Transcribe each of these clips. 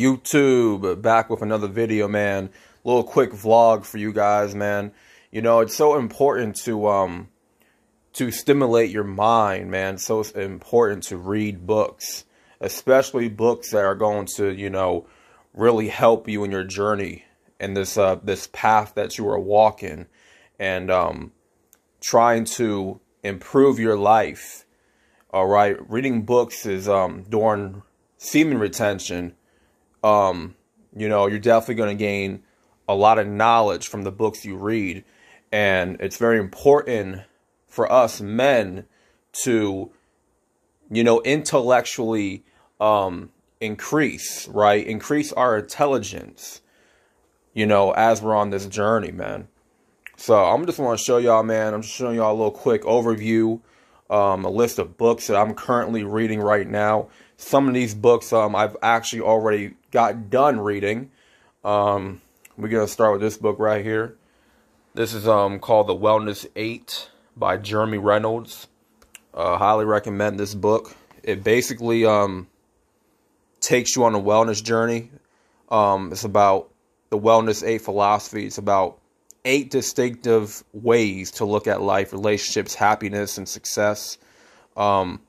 YouTube back with another video, man. Little quick vlog for you guys, man. You know, it's so important to um to stimulate your mind, man. So it's important to read books, especially books that are going to, you know, really help you in your journey and this uh this path that you are walking and um trying to improve your life. All right, reading books is um during semen retention um, you know, you're definitely going to gain a lot of knowledge from the books you read. And it's very important for us men to, you know, intellectually um, increase, right? Increase our intelligence, you know, as we're on this journey, man. So I'm just want to show y'all, man. I'm just showing y'all a little quick overview, um, a list of books that I'm currently reading right now. Some of these books um, I've actually already got done reading. Um, we're going to start with this book right here. This is um, called The Wellness 8 by Jeremy Reynolds. Uh, highly recommend this book. It basically um, takes you on a wellness journey. Um, it's about the Wellness 8 philosophy. It's about eight distinctive ways to look at life, relationships, happiness, and success. Um,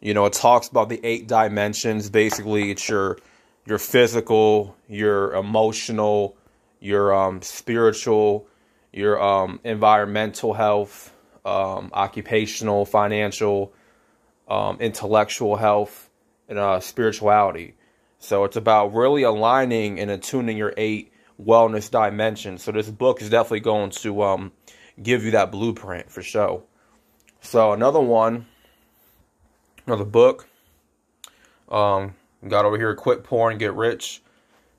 you know, it talks about the eight dimensions. Basically, it's your your physical, your emotional, your um, spiritual, your um, environmental health, um, occupational, financial, um, intellectual health, and uh, spirituality. So it's about really aligning and attuning your eight wellness dimensions. So this book is definitely going to um, give you that blueprint for sure. So another one, another book. Um, Got over here, quit porn, get rich.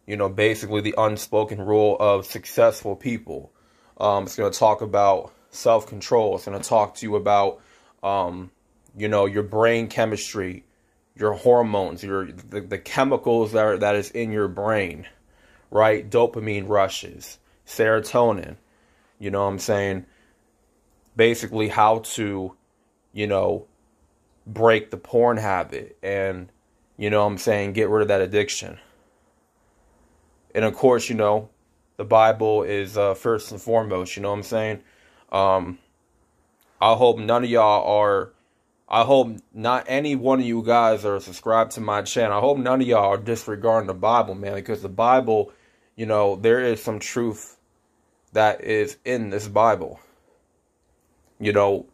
You know, basically the unspoken rule of successful people. Um, it's going to talk about self control. It's going to talk to you about, um, you know, your brain chemistry, your hormones, your the, the chemicals that are, that is in your brain, right? Dopamine rushes, serotonin. You know what I'm saying? Basically, how to, you know, break the porn habit and you know what I'm saying? Get rid of that addiction. And of course, you know, the Bible is uh, first and foremost, you know what I'm saying? Um, I hope none of y'all are, I hope not any one of you guys are subscribed to my channel. I hope none of y'all are disregarding the Bible, man, because the Bible, you know, there is some truth that is in this Bible. You know,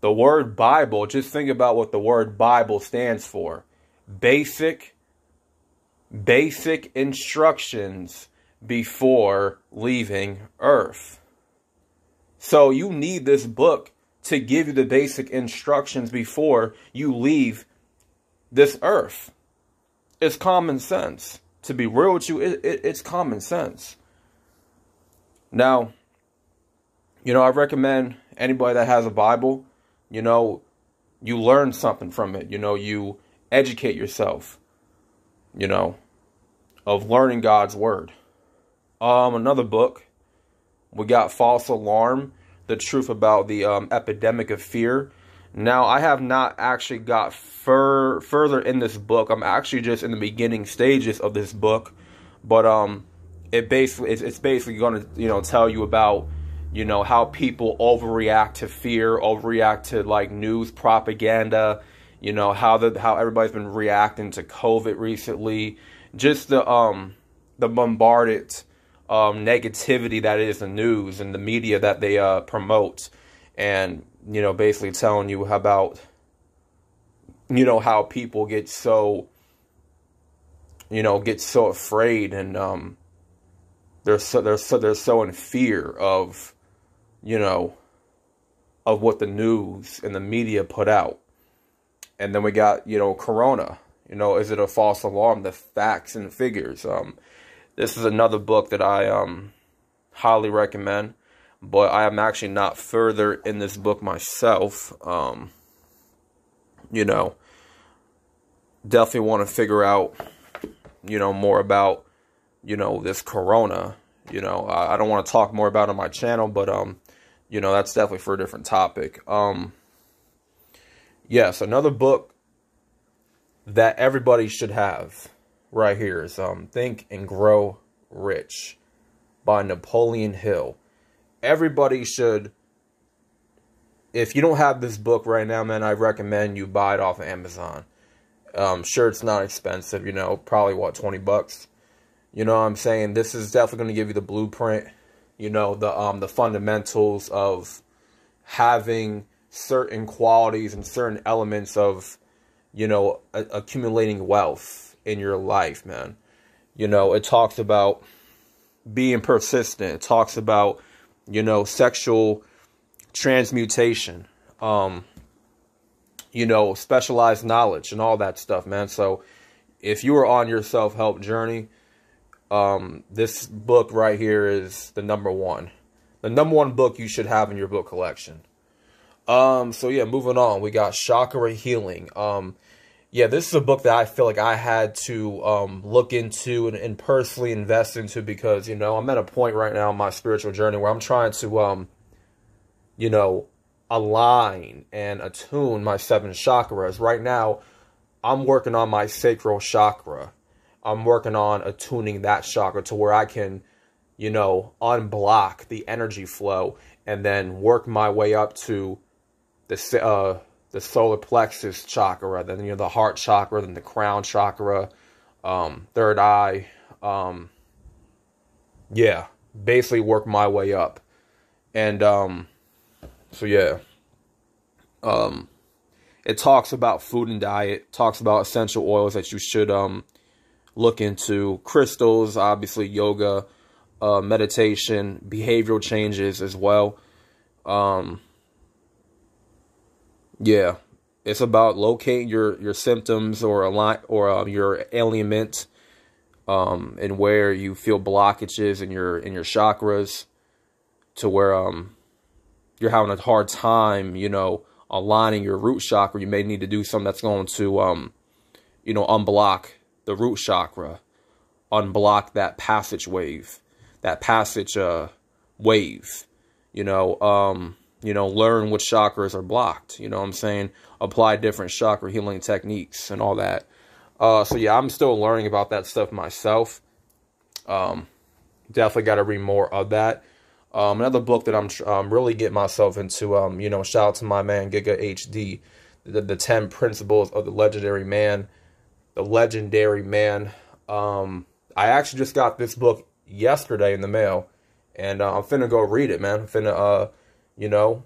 the word Bible, just think about what the word Bible stands for basic basic instructions before leaving earth. So you need this book to give you the basic instructions before you leave this earth. It's common sense. To be real with you, it, it, it's common sense. Now, you know, I recommend anybody that has a Bible, you know, you learn something from it. You know, you educate yourself, you know, of learning God's word. Um, another book, we got False Alarm, the truth about the um, epidemic of fear. Now, I have not actually got fur further in this book. I'm actually just in the beginning stages of this book, but um, it basically it's, it's basically going to you know tell you about you know how people overreact to fear, overreact to like news propaganda, you know how the how everybody's been reacting to COVID recently, just the um the bombarded um, negativity that is the news and the media that they uh, promote, and you know basically telling you about you know how people get so you know get so afraid and um they're so they're so they're so in fear of you know of what the news and the media put out and then we got, you know, Corona. You know, is it a false alarm? The facts and figures. Um, this is another book that I um highly recommend, but I am actually not further in this book myself. Um, you know, definitely want to figure out, you know, more about, you know, this Corona. You know, I, I don't want to talk more about on my channel, but um, you know, that's definitely for a different topic. Um yes, another book that everybody should have, right here is um, Think and Grow Rich by Napoleon Hill. Everybody should, if you don't have this book right now, man, I recommend you buy it off of Amazon. Um, sure, it's not expensive, you know, probably what, 20 bucks. You know what I'm saying? This is definitely going to give you the blueprint, you know, the um the fundamentals of having certain qualities and certain elements of, you know, a- accumulating wealth in your life, man. You know, it talks about being persistent. It talks about, you know, sexual transmutation. Um, you know, specialized knowledge and all that stuff, man. So if you are on your self help journey, um, this book right here is the number one. The number one book you should have in your book collection. Um, so yeah, moving on. We got Chakra Healing. Um, yeah, this is a book that I feel like I had to um, look into and, and personally invest into because, you know, I'm at a point right now in my spiritual journey where I'm trying to, um, you know, align and attune my seven chakras. Right now, I'm working on my sacral chakra. I'm working on attuning that chakra to where I can, you know, unblock the energy flow and then work my way up to the uh, the solar plexus chakra, then you know the heart chakra, then the crown chakra, um, third eye. Um, yeah, basically work my way up, and um, so yeah. Um, it talks about food and diet, talks about essential oils that you should um look into, crystals, obviously yoga, uh, meditation, behavioral changes as well. Um, yeah, it's about locating your your symptoms or a lot or uh, your ailment, um, and where you feel blockages in your in your chakras, to where um you're having a hard time, you know, aligning your root chakra. You may need to do something that's going to um, you know, unblock the root chakra, unblock that passage wave, that passage uh wave, you know, um you know, learn what chakras are blocked. You know what I'm saying? Apply different chakra healing techniques and all that. Uh, so yeah, I'm still learning about that stuff myself. Um, definitely got to read more of that. Um, another book that I'm um, really getting myself into, um, you know, shout out to my man Giga HD, the, the 10 Principles of the Legendary Man, the Legendary Man. Um, I actually just got this book yesterday in the mail, and uh, I'm finna go read it, man. I'm finna, uh, you know,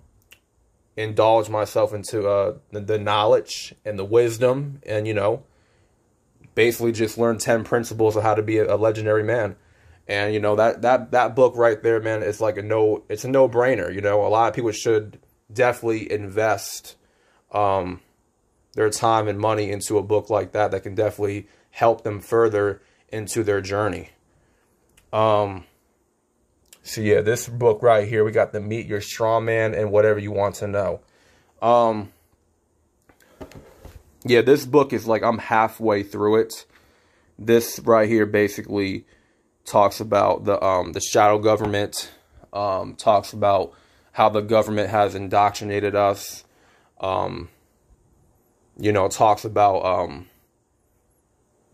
indulge myself into uh, the, the knowledge and the wisdom and, you know, basically just learn 10 principles of how to be a, a legendary man. And, you know, that, that, that book right there, man, is like a no, it's a no brainer. You know, a lot of people should definitely invest, um, their time and money into a book like that that can definitely help them further into their journey. Um, so yeah, this book right here, we got the Meet Your straw Man and whatever you want to know. Um, yeah, this book is like I'm halfway through it. This right here basically talks about the um the shadow government. Um, talks about how the government has indoctrinated us. Um, you know, talks about um,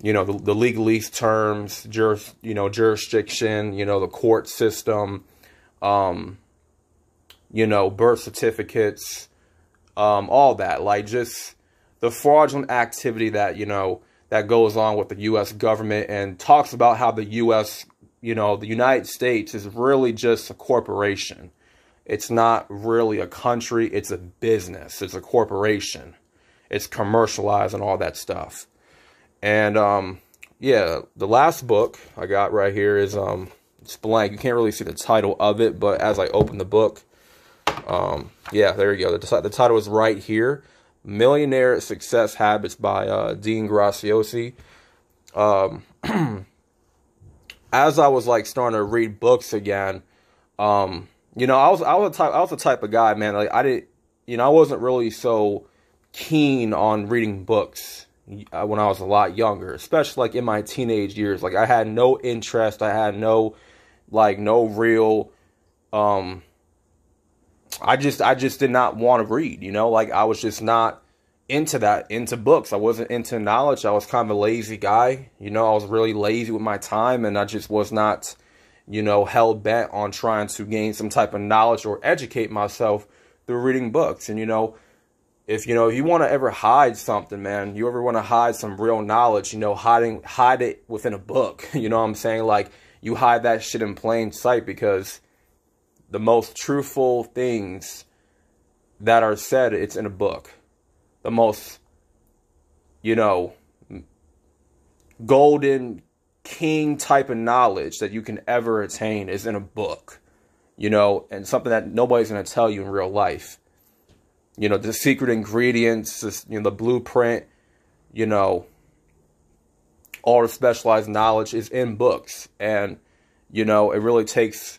you know, the, the legalese terms, juris, you know, jurisdiction, you know, the court system, um, you know, birth certificates, um, all that, like just the fraudulent activity that, you know, that goes on with the U.S. government and talks about how the U.S., you know, the United States is really just a corporation. It's not really a country. It's a business. It's a corporation. It's commercialized and all that stuff. And um, yeah, the last book I got right here is um, it's blank. You can't really see the title of it, but as I open the book, um, yeah, there you go. The, the title is right here. Millionaire Success Habits by uh, Dean Graziosi. Um, as I was like starting to read books again, um, you know, I was I was a type I was the type of guy, man. Like I didn't, you know, I wasn't really so keen on reading books when I was a lot younger, especially like in my teenage years. Like I had no interest, I had no like no real um I just I just did not want to read, you know? Like I was just not into that, into books. I wasn't into knowledge. I was kind of a lazy guy. You know, I was really lazy with my time and I just was not, you know, hell bent on trying to gain some type of knowledge or educate myself through reading books. And, you know, if, you know, if you want to ever hide something, man, you ever want to hide some real knowledge, you know, hiding, hide it within a book. You know what I'm saying? Like, you hide that shit in plain sight because the most truthful things that are said, it's in a book. The most, you know, golden king type of knowledge that you can ever attain is in a book, you know, and something that nobody's going to tell you in real life. You know, the secret ingredients, you know, the blueprint, you know, all the specialized knowledge is in books. And, you know, it really takes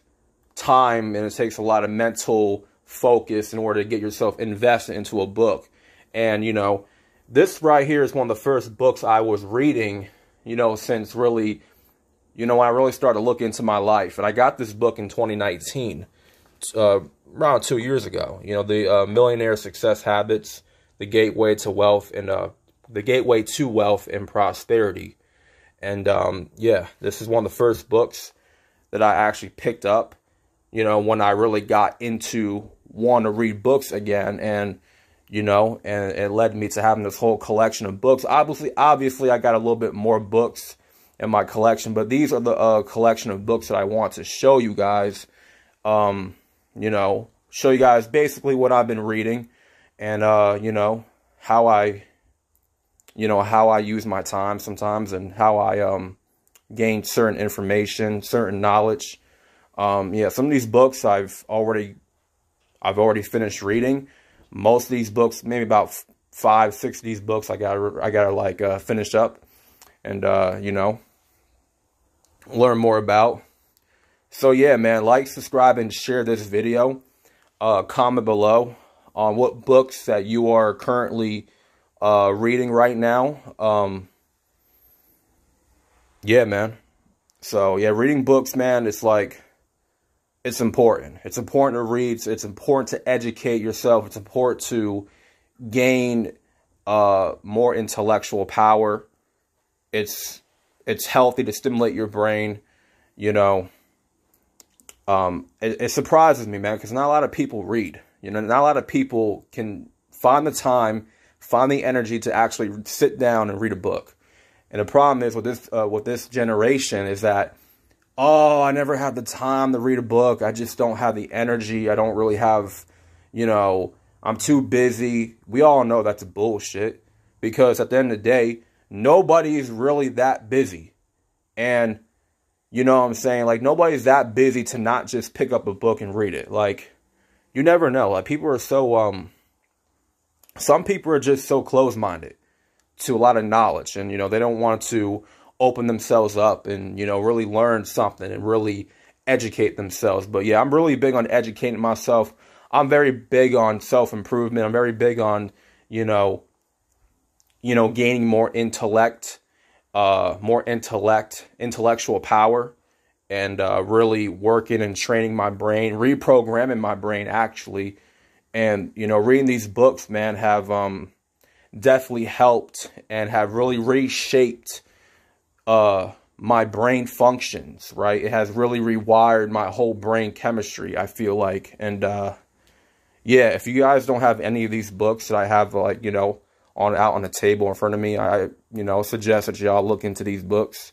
time and it takes a lot of mental focus in order to get yourself invested into a book. And, you know, this right here is one of the first books I was reading, you know, since really, you know, I really started to look into my life. And I got this book in 2019, uh, around two years ago. You know, the uh, Millionaire Success Habits, The Gateway to Wealth, and uh, The Gateway to Wealth and Prosperity. And, um, yeah, this is one of the first books that I actually picked up you know, when I really got into want to read books again and you know, and it led me to having this whole collection of books. Obviously, obviously I got a little bit more books in my collection, but these are the uh, collection of books that I want to show you guys. Um, you know, show you guys basically what I've been reading and uh, you know, how I you know, how I use my time sometimes and how I um gain certain information, certain knowledge um, yeah, some of these books I've already I've already finished reading. Most of these books, maybe about five, six of these books, I got I gotta like uh, finish up and uh, you know learn more about. So yeah, man, like, subscribe, and share this video. Uh, comment below on what books that you are currently uh, reading right now. Um, yeah, man. So yeah, reading books, man, it's like it's important. It's important to read. It's important to educate yourself. It's important to gain uh, more intellectual power. It's it's healthy to stimulate your brain. You know, um, it, it surprises me, man, because not a lot of people read. You know, not a lot of people can find the time, find the energy to actually sit down and read a book. And the problem is with this uh, with this generation is that oh, I never had the time to read a book. I just don't have the energy. I don't really have, you know, I'm too busy. We all know that's bullshit because at the end of the day, nobody's really that busy. And you know what I'm saying? Like nobody's that busy to not just pick up a book and read it. Like you never know. Like people are so um some people are just so close-minded to a lot of knowledge and you know, they don't want to open themselves up and, you know, really learn something and really educate themselves. But yeah, I'm really big on educating myself. I'm very big on self-improvement. I'm very big on, you know, you know, gaining more intellect, uh, more intellect, intellectual power, and uh, really working and training my brain, reprogramming my brain actually. And, you know, reading these books, man, have um, definitely helped and have really reshaped uh, my brain functions, right? It has really rewired my whole brain chemistry, I feel like. And uh, yeah, if you guys don't have any of these books that I have, like, you know, on out on the table in front of me, I, you know, suggest that y'all look into these books.